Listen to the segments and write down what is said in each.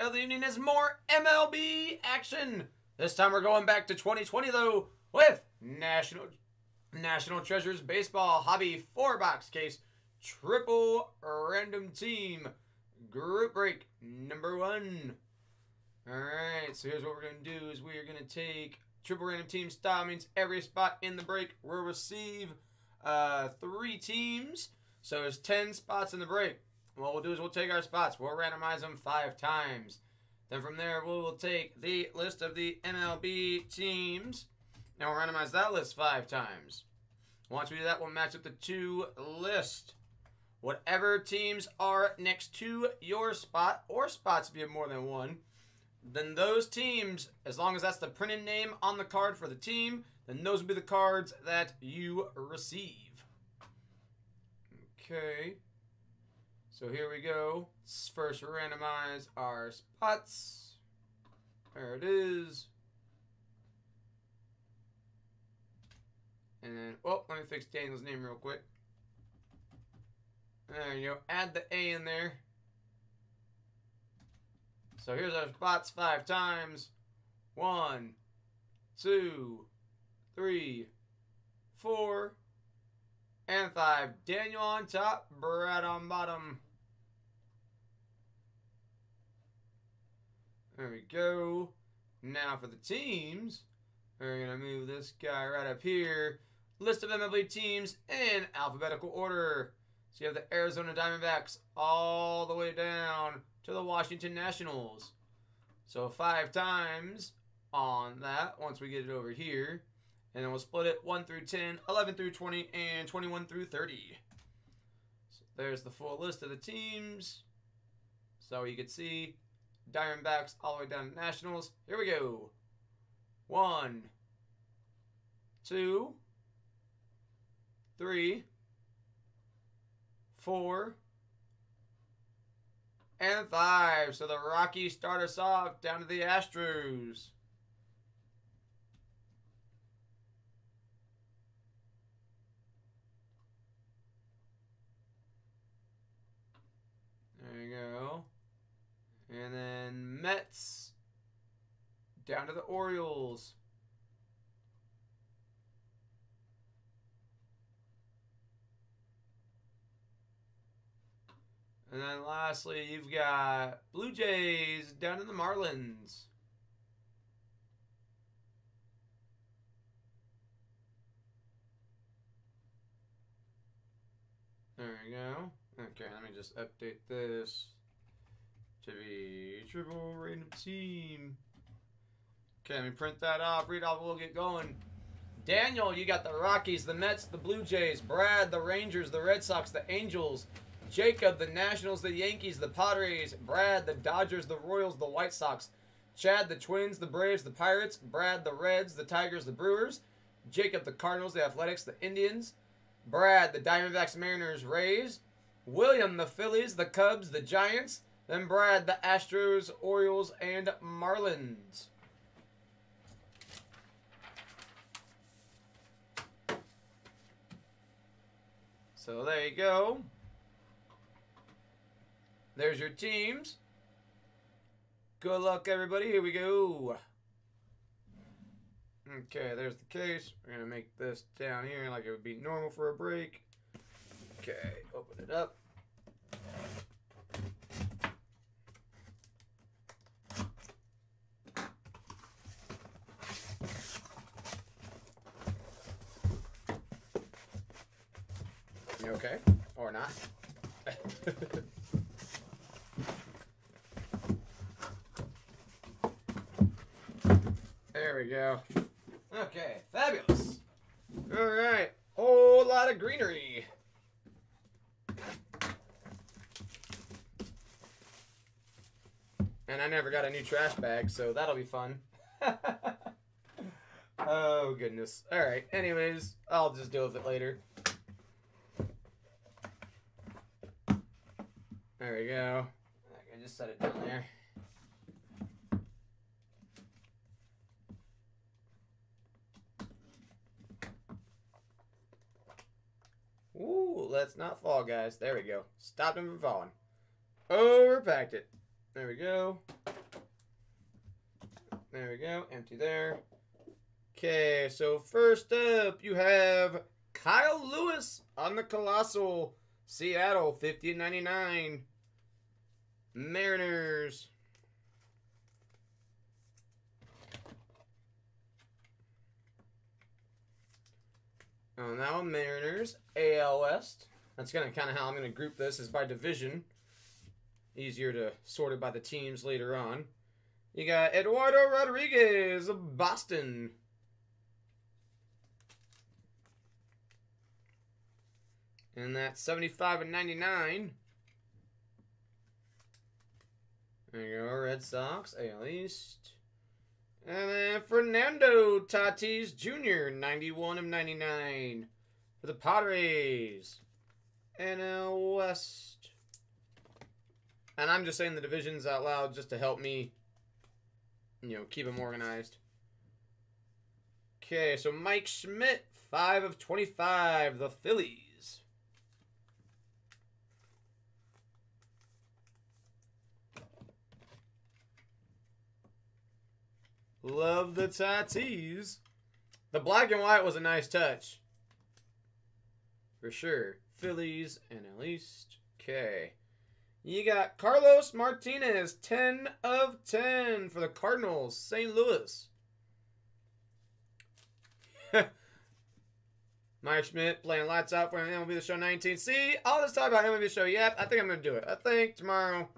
of the evening is more MLB action. This time we're going back to 2020 though with National National Treasures Baseball Hobby 4-box case triple random team group break number 1. All right, so here's what we're going to do is we are going to take triple random team style means every spot in the break will receive uh, three teams. So there's 10 spots in the break. What we'll do is we'll take our spots. We'll randomize them five times. Then from there, we will take the list of the MLB teams. And we'll randomize that list five times. Once we do that, we'll match up the two list. Whatever teams are next to your spot, or spots if you have more than one, then those teams, as long as that's the printed name on the card for the team, then those will be the cards that you receive. Okay. So here we go. Let's first randomize our spots. There it is. And then, oh, let me fix Daniel's name real quick. There you go. Add the A in there. So here's our spots five times. One, two, three, four, and five. Daniel on top, Brad on bottom. There we go. Now for the teams, we're going to move this guy right up here. List of MLB teams in alphabetical order. So you have the Arizona Diamondbacks all the way down to the Washington Nationals. So five times on that once we get it over here. And then we'll split it 1 through 10, 11 through 20, and 21 through 30. So there's the full list of the teams. So you can see Diamondbacks all the way down to Nationals. Here we go. One, two, three, four, and five. So the Rockies start us off down to the Astros. There you go. And then Mets down to the Orioles. And then lastly, you've got Blue Jays down to the Marlins. There we go. Okay, let me just update this be triple random team. Okay, let me print that off. Read off. We'll get going. Daniel, you got the Rockies, the Mets, the Blue Jays. Brad, the Rangers, the Red Sox, the Angels. Jacob, the Nationals, the Yankees, the Padres. Brad, the Dodgers, the Royals, the White Sox. Chad, the Twins, the Braves, the Pirates. Brad, the Reds, the Tigers, the Brewers. Jacob, the Cardinals, the Athletics, the Indians. Brad, the Diamondbacks, Mariners, Rays. William, the Phillies, the Cubs, the Giants. Then Brad, the Astros, Orioles, and Marlins. So there you go. There's your teams. Good luck, everybody. Here we go. Okay, there's the case. We're going to make this down here like it would be normal for a break. Okay, open it up. Okay? Or not? there we go. Okay, fabulous. All right, whole lot of greenery. And I never got a new trash bag, so that'll be fun. oh, goodness. All right, anyways, I'll just deal with it later. There we go. I just set it down there. Ooh, let's not fall, guys. There we go. Stopped him from falling. Oh, Overpacked it. There we go. There we go. Empty there. Okay, so first up, you have Kyle Lewis on the Colossal. Seattle, 50 99. Mariners. Oh, now Mariners, AL West. That's gonna kind of how I'm gonna group this is by division. Easier to sort it by the teams later on. You got Eduardo Rodriguez of Boston. And that's 75 and 99. There you go, Red Sox, AL East. And then Fernando Tatis Jr., 91 of 99 for the Padres. NL uh, West. And I'm just saying the divisions out loud just to help me, you know, keep them organized. Okay, so Mike Schmidt, 5 of 25, the Phillies. Love the Tatis. The black and white was a nice touch. For sure. Phillies and at least. Okay. You got Carlos Martinez, 10 of 10 for the Cardinals, St. Louis. Mike Schmidt playing lights out for MLB The Show 19. See, all this talk about MLB The Show. Yep, I think I'm gonna do it. I think tomorrow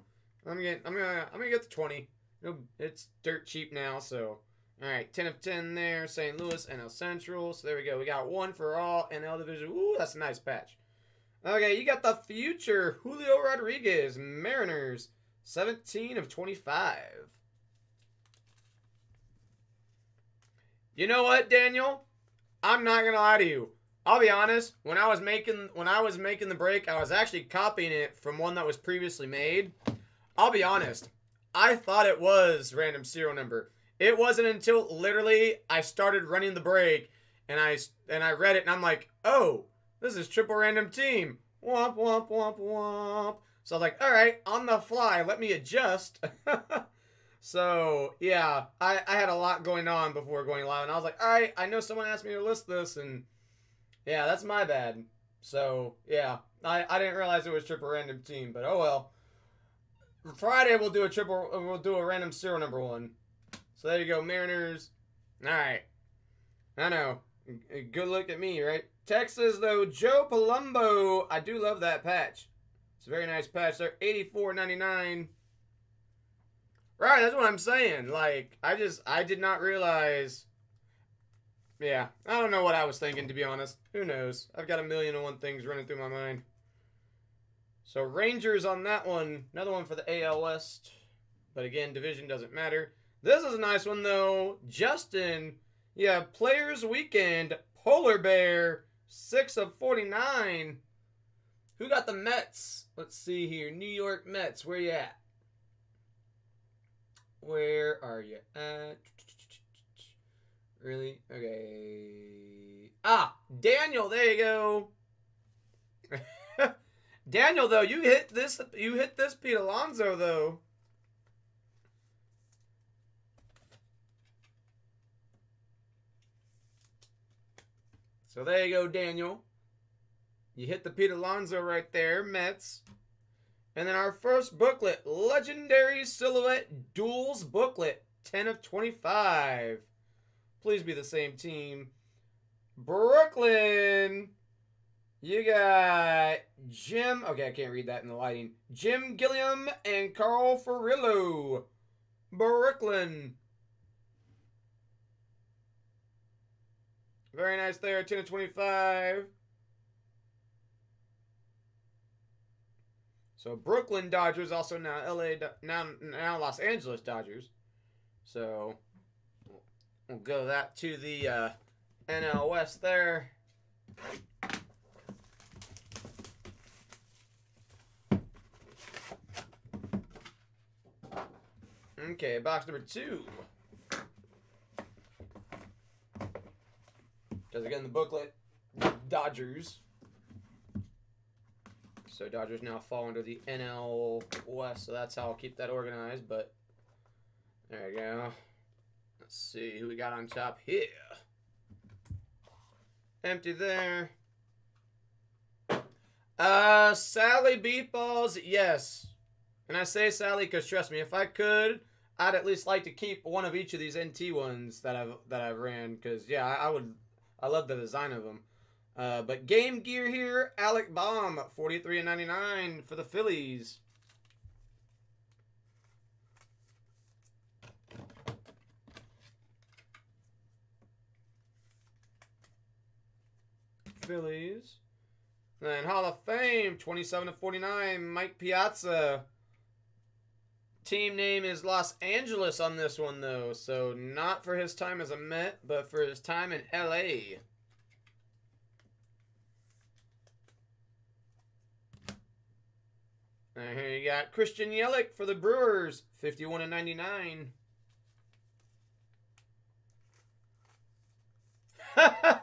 I'm gonna I'm gonna I'm gonna get the 20. It's dirt cheap now, so all right, 10 of 10 there. St. Louis, NL Central. So there we go. We got one for all NL division. Ooh, that's a nice patch. Okay, you got the future Julio Rodriguez, Mariners, 17 of 25. You know what, Daniel? I'm not gonna lie to you. I'll be honest. When I was making when I was making the break, I was actually copying it from one that was previously made. I'll be honest. I thought it was random serial number. It wasn't until literally I started running the break and I and I read it and I'm like, oh, this is triple random team. Womp, womp, womp, womp. So I was like, all right, on the fly, let me adjust. so, yeah, I, I had a lot going on before going live. And I was like, all right, I know someone asked me to list this. And, yeah, that's my bad. So, yeah, I, I didn't realize it was triple random team. But, oh well. Friday, we'll do a triple, we'll do a random serial number one. So there you go, Mariners. All right. I know. Good look at me, right? Texas, though, Joe Palumbo. I do love that patch. It's a very nice patch there. 84.99. Right, that's what I'm saying. Like, I just, I did not realize. Yeah, I don't know what I was thinking, to be honest. Who knows? I've got a million and one things running through my mind. So, Rangers on that one. Another one for the AL West. But again, division doesn't matter. This is a nice one, though. Justin, yeah, Players Weekend, Polar Bear, 6 of 49. Who got the Mets? Let's see here. New York Mets, where you at? Where are you at? Really? Okay. Ah, Daniel, there you go. Daniel, though, you hit this you hit this Pete Alonso though. So there you go, Daniel. You hit the Pete Alonso right there, Mets. And then our first booklet, Legendary Silhouette Duels booklet, 10 of 25. Please be the same team. Brooklyn. You got Jim. Okay, I can't read that in the lighting. Jim Gilliam and Carl Furillo. Brooklyn. Very nice there, 10 to 25. So Brooklyn Dodgers, also now LA, now now Los Angeles Dodgers. So we'll go that to the uh, NL West there. Okay, box number two. Because again, the booklet, Dodgers. So Dodgers now fall under the NL West, so that's how I'll keep that organized. But there you go. Let's see who we got on top here. Empty there. Uh, Sally Beatballs, yes. And I say Sally because trust me, if I could, I'd at least like to keep one of each of these NT ones that I've that I've ran because yeah, I, I, would. I love the design of them. Uh, but Game Gear here, Alec forty three and ninety nine for the Phillies. Phillies. Then Hall of Fame, 27 to 49, Mike Piazza. Team name is Los Angeles on this one, though. So not for his time as a Met, but for his time in L.A. Here you got Christian Yelich for the Brewers, 51 and 99.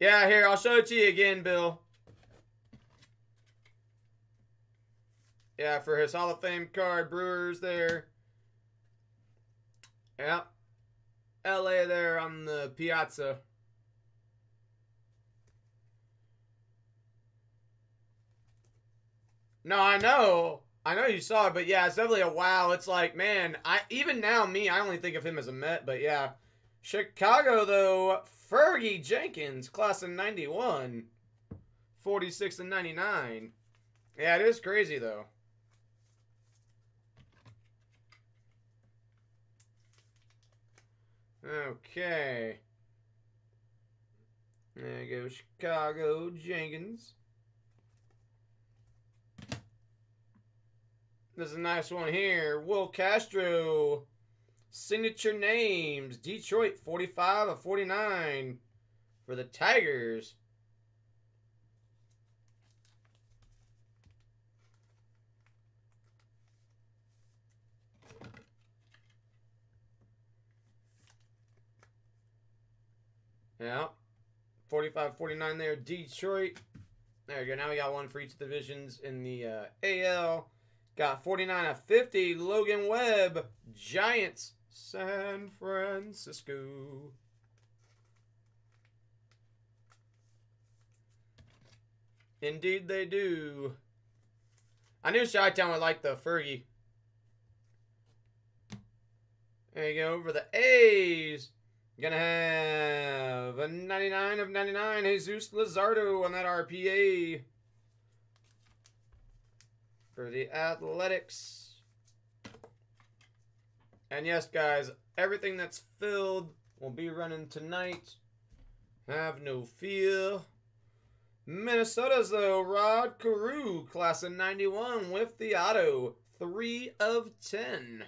yeah, here, I'll show it to you again, Bill. Yeah, for his Hall of Fame card, Brewers there. Yeah. LA there on the piazza. No, I know. I know you saw it, but yeah, it's definitely a wow. It's like, man, I even now, me, I only think of him as a Met, but yeah. Chicago, though, Fergie Jenkins, class of 91. 46 and 99. Yeah, it is crazy, though. Okay. There you go, Chicago Jenkins. There's a nice one here. Willi Castro. Signature names. Detroit 45 of 49 for the Tigers. Yeah. 45 49 there. Detroit. There you go. Now we got one for each of the divisions in the uh, AL. Got 49 of 50. Logan Webb. Giants. San Francisco. Indeed they do. I knew Chi-Town would like the Fergie. There you go. For the A's. Gonna have a 99 of 99, Jesus Luzardo on that RPA. For the Athletics. And yes, guys, everything that's filled will be running tonight. Have no fear. Minnesota's, though, Rod Carew, class of 91 with the auto. 3 of 10.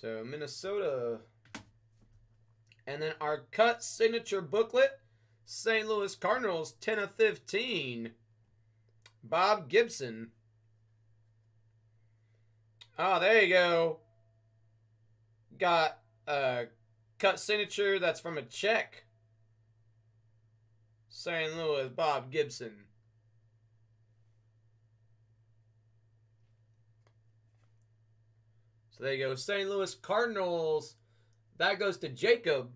So Minnesota. And then our cut signature booklet, St. Louis Cardinals, 10 of 15. Bob Gibson. Oh, there you go. Got a cut signature that's from a check. St. Louis, Bob Gibson. So there you go. St. Louis Cardinals. That goes to Jacob.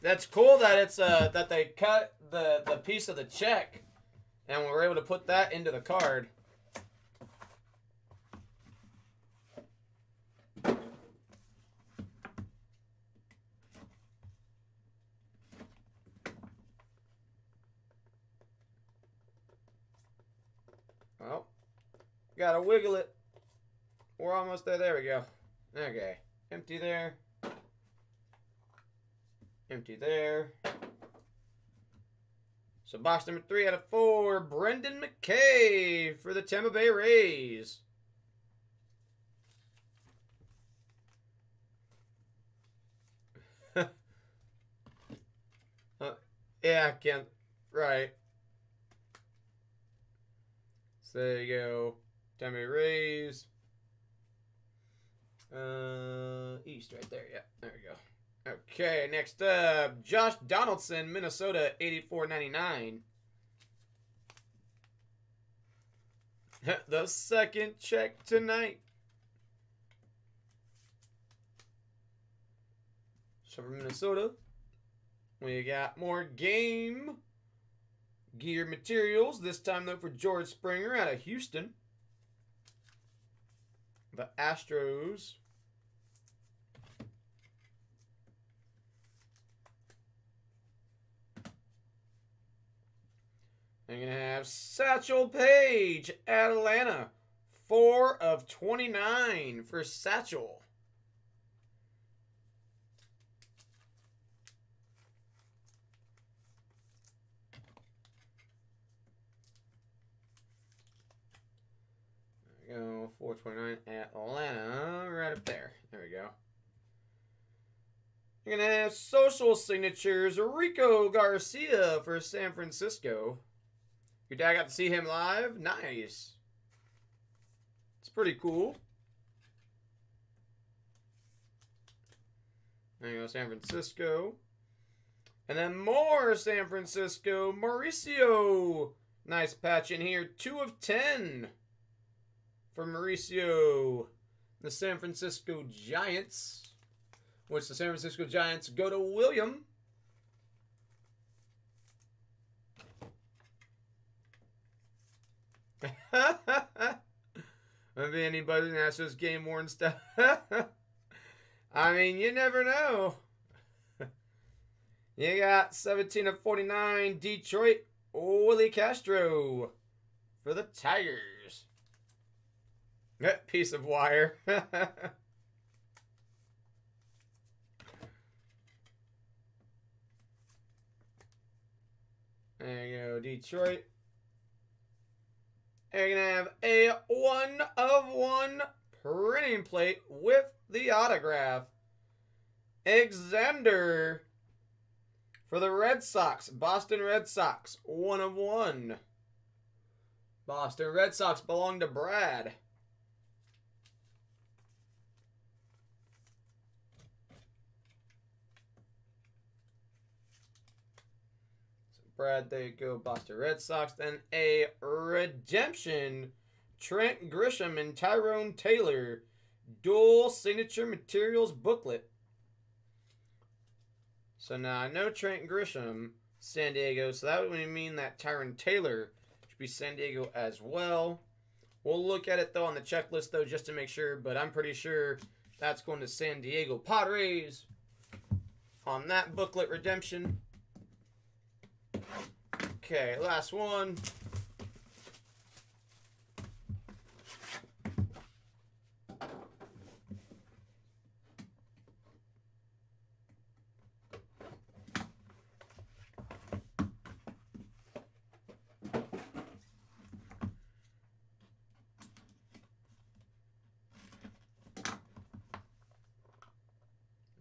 That's cool that it's uh that they cut the the piece of the check and we're able to put that into the card. Gotta wiggle it. We're almost there. There we go. Okay. Empty there. Empty there. So box number three out of four, Brendan McKay for the Tampa Bay Rays. uh, yeah, can't. Right. So there you go. Tampa Rays. Uh, East right there. Yeah, there we go. Okay, next up, Josh Donaldson, Minnesota, 84.99. the second check tonight. So from Minnesota, we got more game gear materials. This time though for George Springer out of Houston. The Astros. I'm going to have Satchel Paige, Atlanta. 4 of 29 for Satchel. 429 Atlanta. Right up there. There we go. You're going to have social signatures. Rico Garcia for San Francisco. Your dad got to see him live? Nice. It's pretty cool. There you go, San Francisco. And then more San Francisco. Mauricio. Nice patch in here. Two of ten for Mauricio. The San Francisco Giants. Which the San Francisco Giants go to William. Maybe anybody that's just game worn stuff. I mean, you never know. you got 17 of 49 Detroit Willi Castro for the Tigers. That piece of wire. there you go, Detroit. You're going to have a one of one printing plate with the autograph. Alexander for the Red Sox. Boston Red Sox. One of one. Boston Red Sox belong to Brad. Brad, there you go. Boston Red Sox. Then a redemption. Trent Grisham and Tyrone Taylor. Dual signature materials booklet. So now I know Trent Grisham, San Diego. So that would mean that Tyrone Taylor should be San Diego as well. We'll look at it though on the checklist though just to make sure. But I'm pretty sure that's going to San Diego Padres on that booklet redemption. Okay, last one.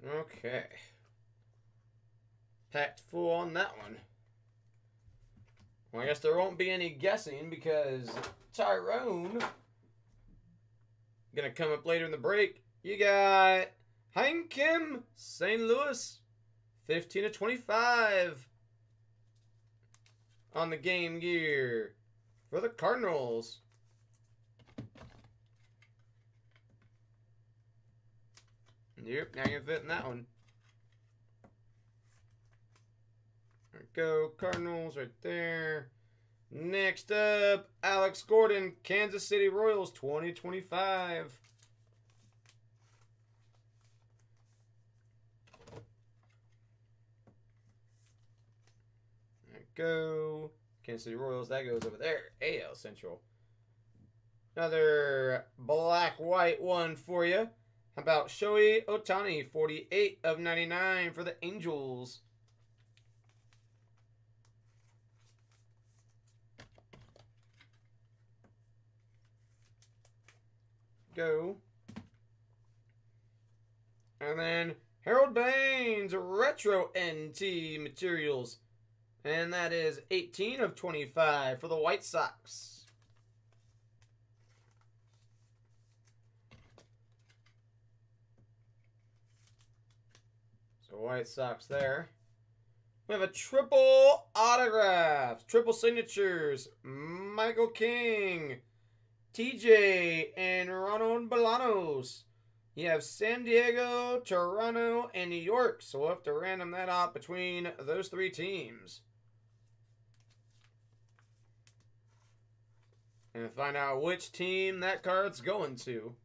Okay. Packed full on that one. Well, I guess there won't be any guessing because Tyrone gonna come up later in the break. You got Hyun Kim, St. Louis, 15 to 25 on the game gear for the Cardinals. Yep, now you're fitting that one. There we go. Cardinals right there. Next up, Alex Gordon, Kansas City Royals 2025. There go. Kansas City Royals, that goes over there. AL Central. Another black-white one for you. How about Shohei Ohtani, 48 of 99 for the Angels. go. And then Harold Baines, Retro NT Materials. And that is 18 of 25 for the White Sox. So White Sox there. We have a triple autographs, triple signatures. Michael King, TJ, and Ronald Bolanos. You have San Diego, Toronto, and New York. So we'll have to random that out between those three teams. And find out which team that card's going to.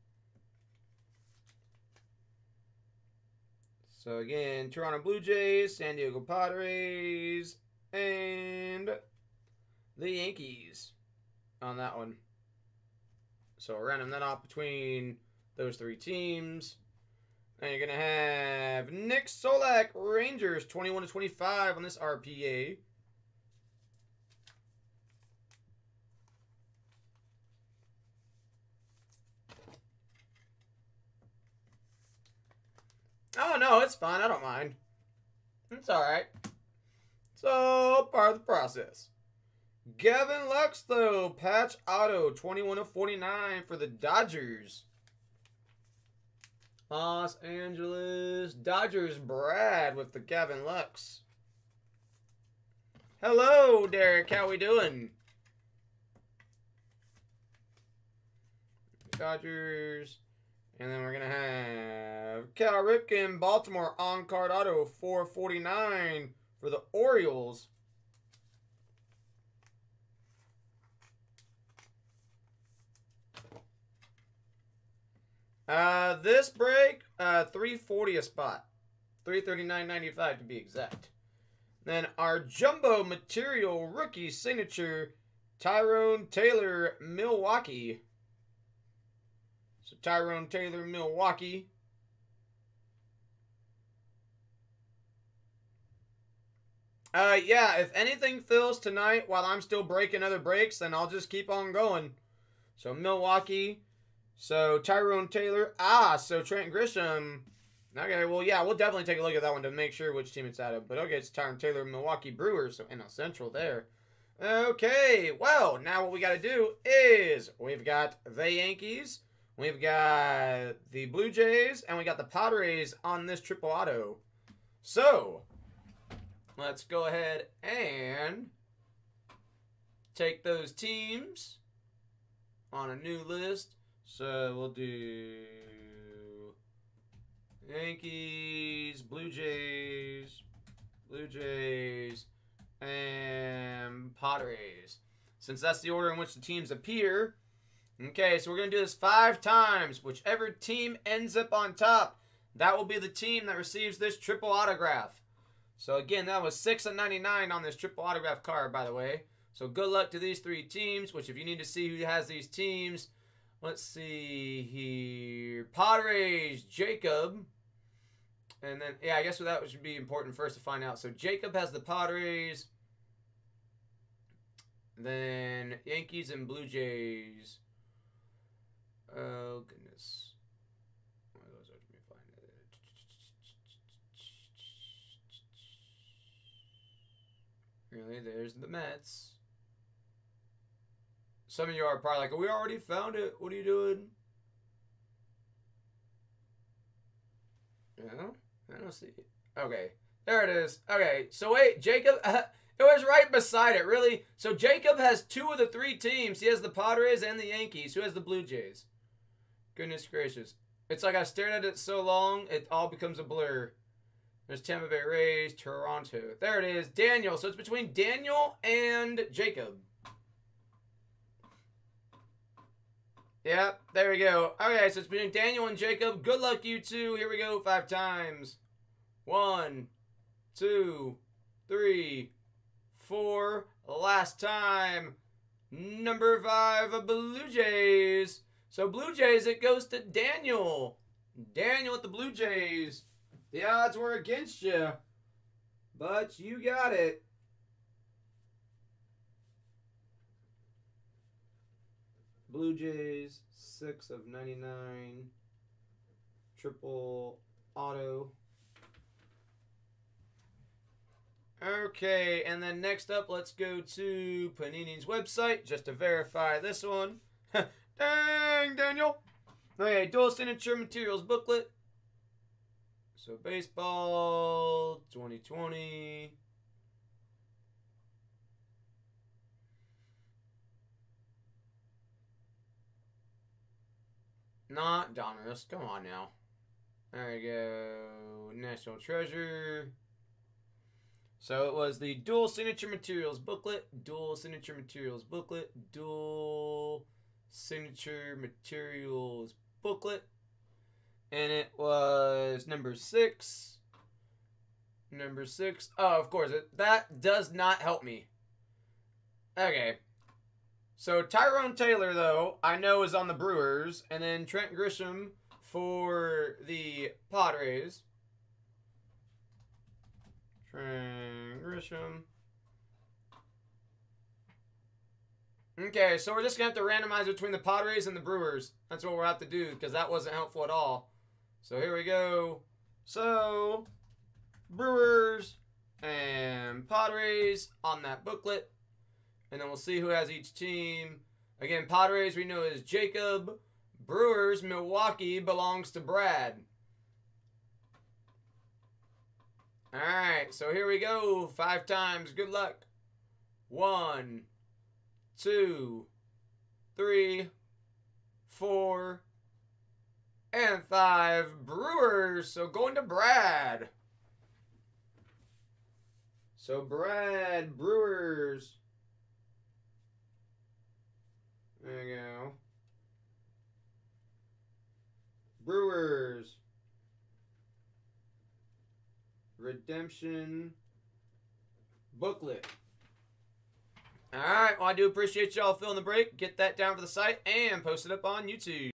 So again, Toronto Blue Jays, San Diego Padres, and the Yankees on that one. So random that off between those three teams. And you're going to have Nick Solak, Rangers, 21 to 25 on this RPA. Oh, no, it's fine. I don't mind. It's alright. So, part of the process. Gavin Lux, though, patch auto, 21 of 49 for the Dodgers. Los Angeles Dodgers, Brad with the Gavin Lux. Hello, Derek. How we doing? Dodgers. And then we're going to have Cal Ripken, Baltimore, on-card auto, 449 for the Orioles. Uh, this break, uh, 340 a spot. 339.95 to be exact. Then our jumbo material rookie signature, Tyrone Taylor, Milwaukee. So Tyrone Taylor, Milwaukee. Uh, yeah, if anything fills tonight while I'm still breaking other breaks, then I'll just keep on going. So Milwaukee. So Tyrone Taylor. Ah, so Trent Grisham. Okay, well, yeah, we'll definitely take a look at that one to make sure which team it's out of. But okay, it's Tyrone Taylor, Milwaukee Brewers, so NL Central there. Okay, well, now what we got to do is we've got the Yankees. We've got the Blue Jays and we got the Padres on this triple auto. So, let's go ahead and take those teams on a new list. So, we'll do Yankees, Blue Jays, Blue Jays, and Padres. Since that's the order in which the teams appear, Okay, so we're going to do this five times. Whichever team ends up on top, that will be the team that receives this triple autograph. So again, that was 6 of 99 on this triple autograph card, by the way. So good luck to these three teams, which if you need to see who has these teams, let's see here. Padres, Jacob. And then, yeah, I guess that should be important first to find out. So Jacob has the Padres. Then Yankees and Blue Jays. Oh goodness. Really, there's the Mets. Some of you are probably like, "We already found it. What are you doing?" No, I don't see it. Okay, there it is. Okay, so wait, Jacob. Uh, it was right beside it, really. So Jacob has two of the three teams. He has the Padres and the Yankees. Who has the Blue Jays? Goodness gracious. It's like I stared at it so long, it all becomes a blur. There's Tampa Bay Rays, Toronto. There it is, Daniel. So it's between Daniel and Jacob. Yep, there we go. Okay, so it's between Daniel and Jacob. Good luck, you two. Here we go, five times. One, two, three, four. Last time. Number five, Blue Jays. So Blue Jays, it goes to Daniel. Daniel with the Blue Jays. The odds were against you, but you got it. Blue Jays, 6 of 99. Triple auto. Okay, and then next up, let's go to Panini's website just to verify this one. Dang, Daniel. Okay, dual signature materials booklet. So baseball 2020. Not Donruss. Come on now. There we go. National Treasure. So it was the Dual Signature Materials booklet, Dual Signature Materials booklet, Dual Signature Materials booklet. And it was number six. Number six. Oh, of course. It, that does not help me. Okay. So Tyrone Taylor, though, I know is on the Brewers. And then Trent Grisham for the Padres. Trent Grisham. Okay, so we're just going to have to randomize between the Padres and the Brewers. That's what we'll have to do because that wasn't helpful at all. So here we go. So, Brewers and Padres on that booklet. And then we'll see who has each team. Again, Padres we know is Jacob. Brewers, Milwaukee belongs to Brad. Alright, so here we go. Five times. Good luck. One, two, three, four, and five. Brewers. So going to Brad. So Brad, Brewers. There you go. Brewers. Redemption booklet. All right. Well, I do appreciate y'all filling the break. Get that down for the site and post it up on YouTube.